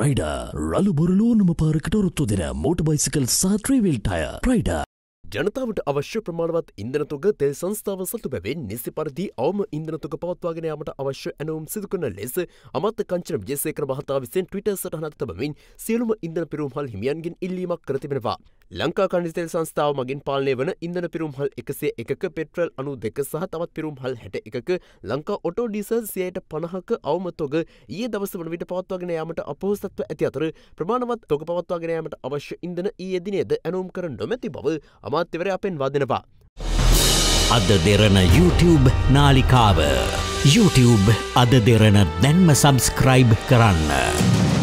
Pride රලු බොරලෝනම පාරකට ඔරොත්තු දෙන මෝට බයිසිකල් සාත්‍රීවිල් ටය ප්‍රයිඩ ජනතාවට අවශ්‍ය ප්‍රමාණවත් ඉන්දනතුක තෙල් සංස්ථාව සතු බැවෙන් නිසි පරිදි අවම ඉන්දනතුක පවත්වාගෙන යාමට අවශ්‍ය ඇනවුම් සිදුකන ලෙස අමත්ත කංචන විජේසේකර මහතා විසින් ට්විටර් සටහනක් තබමින් සියලුම ඉන්දන පිරුම්හල් හිමියන්ගෙන් ඉල්ලීමක් කර තිබෙනවා. ලංකා කණිතෙල් සංස්ථාව මගින් පාලනය වන ඉන්දන පිරුම්හල් එකසේ එකක පෙට්‍රල් අනු දෙක සහ තවත් පිරුම්හල් හැට එකක ලංකා ඔටෝ ඩීසල් සියයට පණහක අවමතොග ඒ දවස වන විට පවත්වාගෙන යාමට අපහෝසත්ව ඇති අතර ප්‍රමාණවත් තොග පවත්වාගෙන යාමට අවශ්‍ය ඉන්දන ඊයේ දිනේද ඇනුම් කර නොමැති බව අමාත්‍යවරයා පෙන්වා දෙනවා. අද දෙරන YouTube නාලිකාව YouTube අද දෙරන දැන්ම සබස්ක්‍රයිබ් කරන්න.